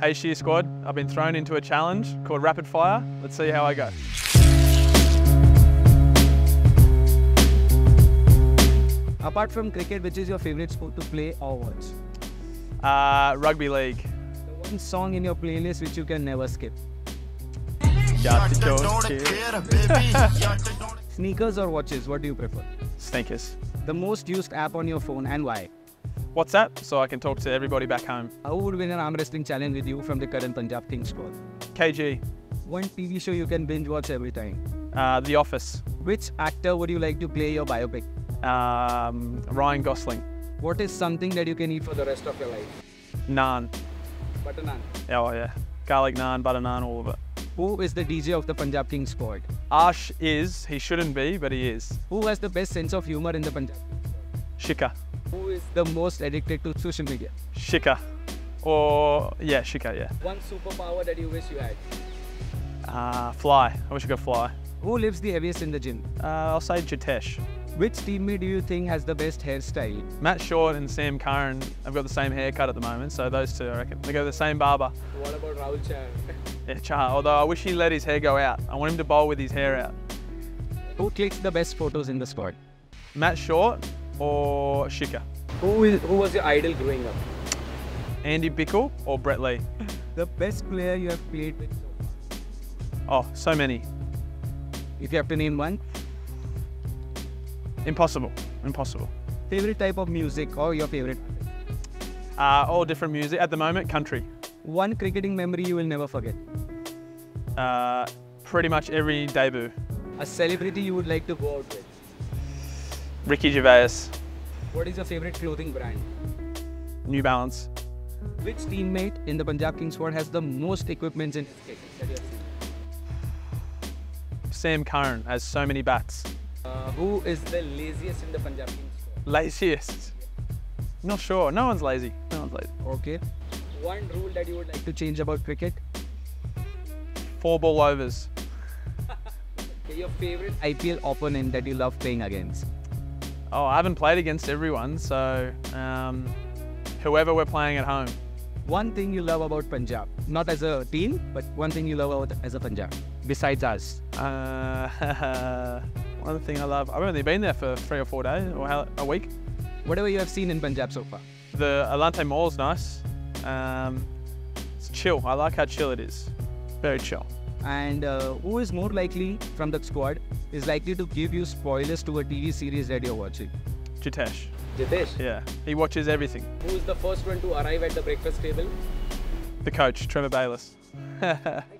Hey Sher Squad, I've been thrown into a challenge called Rapid Fire. Let's see how I go. Apart from cricket, which is your favorite sport to play or watch? Uh, rugby league. The one song in your playlist which you can never skip. Got the Jaws Sneakers or watches, what do you prefer? Sneakers. The most used app on your phone and why? WhatsApp, so I can talk to everybody back home. Who would win an arm wrestling challenge with you from the current Punjab Kings squad? KG, One TV show you can binge watch every time. uh, The Office, Which actor would you like to play your biopic? um, Ryan Gosling, What is something that you can eat for the rest of your life? naan. Butter naan. Oh yeah, garlic naan, butter naan, all of it. Who is the DJ of the Punjab Kings squad? Ash is, he shouldn't be, but he is. Who has the best sense of humor in the Punjab? Shikhar, Who is the most addicted to social media? Shikhar, or yeah, Shikhar, yeah. One superpower that you wish you had. Uh, fly, I wish I could fly. Who lifts the heaviest in the gym? Uh, I'll say Jitesh. Which teammate do you think has the best hairstyle? Matt Short and Sam Curran have got the same haircut at the moment, so those two, I reckon. They go to the same barber. What about Rahul Chahar? Yeah, Chahar. Although I wish he let his hair go out. I want him to bowl with his hair out. Who clicks the best photos in the squad? Matt Short or Shikhar? Who is who was your idol growing up? Andy Bichel or Brett Lee? The best player you have played with? Oh, so many. If you have to name one, Impossible. Impossible. favorite type of music or your favorite Uh, all different music. At the moment, country. one cricketing memory you will never forget. Uh, pretty much every debut. A celebrity you would like to go out with. Ricky Gervais, What is your favorite clothing brand? New Balance. Which teammate in the Punjab Kings squad has the most equipment in his kit that you have seen? Sam Curran has so many bats. Uh, who is the laziest in the Punjab Kings squad? Laziest. Not sure. No one's lazy. No one's lazy. Okay. One rule that you would like to change about cricket? Four ball overs. Okay, your favorite IPL opponent that you love playing against? Oh, I haven't played against everyone, so um, whoever we're playing at home. One thing you love about Punjab, not as a team, but one thing you love about as a Punjab, besides us. Uh, one thing I love, I've only been there for three or four days, or how, a week. Whatever you have seen in Punjab so far. The Elante Mall is nice. Um, it's chill. I like how chill it is. Very chill. And uh, who is more likely from the squad is likely to give you spoilers to a TV series that you're watching? Jitesh. Jitesh. Yeah, he watches everything. Who is the first one to arrive at the breakfast table? The coach, Trevor Bayliss.